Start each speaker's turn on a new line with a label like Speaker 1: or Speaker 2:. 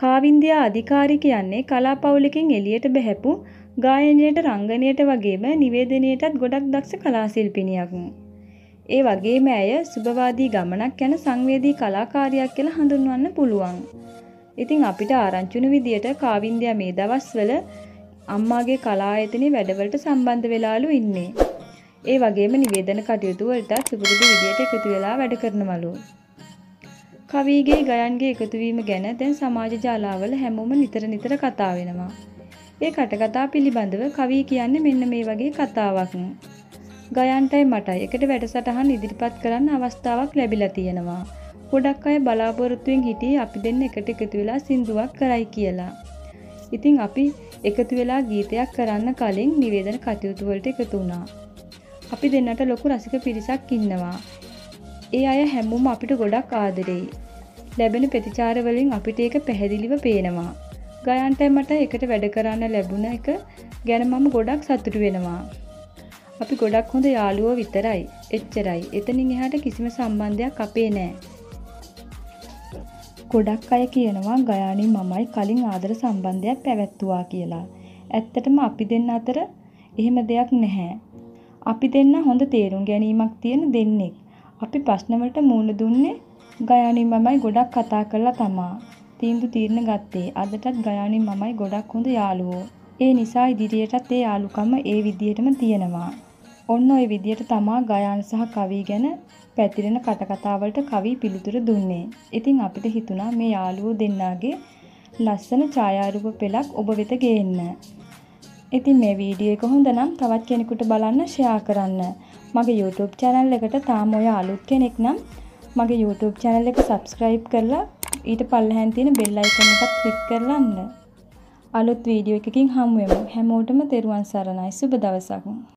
Speaker 1: කාවින්දියා අධිකාරි කියන්නේ කලාපවුලකින් එළියට බැහැපු ගායනයට රංගනයට වගේම නිවේදනයටත් ගොඩක් දක්ෂ කලා ශිල්පිනියක්. ඒ වගේම ඇය සුබවාදී ගමනක් යන සංවේදී කලාකාරියක් කියලා හඳුන්වන්න පුළුවන්. ඉතින් අපිට ආරංචි වුණු විදියට කාවින්දියා මේ දවස්වල අම්මාගේ කලා ආයතනයේ වැඩවලට සම්බන්ධ වෙලාලු ඉන්නේ. ඒ වගේම නිවේදන කටයුතු වලටත් සුපුරුදු විදියට එකතු වෙලා වැඩ කරනවලු. කවිගේ ගයන්ගේ එකතුවීම ගැන දැන් සමාජ ජාලාවල හැමෝම නිතර නිතර කතා වෙනවා. ඒ කටකතා පිළිබඳව කවී කියන්නේ මෙන්න මේ වගේ කතාවක්. ගයන්ටයි මටයි එකට වැඩසටහන් ඉදිරිපත් කරන්න අවස්ථාවක් ලැබිලා තියෙනවා. ගොඩක් අය බලාපොරොත්තුවෙන් හිටියේ අපි දෙන්න එකට එකතු වෙලා සින්දුවක් කරයි කියලා. ඉතින් අපි එකතු වෙලා ගීතයක් කරන්න කලින් නිවේදන කටයුතු වලට එකතු වුණා. අපි දෙන්නට ලොකු රසික පිරිසක් ඉන්නවා. ඒ අය හැමෝම අපිට ගොඩක් ආදරෙයි. ලැබෙන ප්‍රතිචාර වලින් අපිට ඒක පැහැදිලිව පේනවා. ගයන්ටයි මට එකට වැඩ කරන්න ලැබුණ එක ගැන මම ගොඩක් සතුටු වෙනවා. අපි ගොඩක් හොඳ යාළුවෝ විතරයි. එච්චරයි. එතනින් එහාට කිසිම සම්බන්ධයක් අපේ නෑ. ගොඩක් අය කියනවා ගයානි මමයි කලින් ආදර සම්බන්ධයක් පැවැත්තුවා කියලා. ඇත්තටම අපි දෙන්න අතර එහෙම දෙයක් නැහැ. අපි දෙන්න හොඳ තේරුම් ගැනීමක් තියෙන දෙන්නෙක්. අපි ප්‍රශ්නවලට මුහුණ දුන්නේ ගයානි මමයි ගොඩක් කතා කරලා තමා. තීන්දුව තීරණ ගත්තේ. අදටත් ගයානි මමයි ගොඩක් හොඳ යාළුවෝ. ඒ නිසා ඉදිරියටත් ඒ යාළුකම ඒ විදිහටම තියෙනවා. ඔන්න ඔය විදිහට තමා ගයාන් සහ කවි ගැන පැතිරෙන කටකතාවලට කවි පිළිතුරු දුන්නේ. ඉතින් අපිට හිතුණා මේ යාළුවෝ දෙන්නාගේ ලස්සන ඡායාරූප පෙළක් ඔබ වෙත ගේන්න. ඉතින් මේ වීඩියෝ එක හොඳ නම් තවත් කෙනෙකුට බලන්න ෂෙයා කරන්න. මගේ YouTube channel එකට තාම ඔය අලුත් කෙනෙක් නම් මගේ YouTube channel එක subscribe කරලා ඊට පල්ලෙහාන් තියෙන bell icon එකත් click කරලන්න. අලුත් වීඩියෝ එකකින් හමු වෙමු. හැමෝටම තෙරුවන් සරණයි. සුබ දවසක්.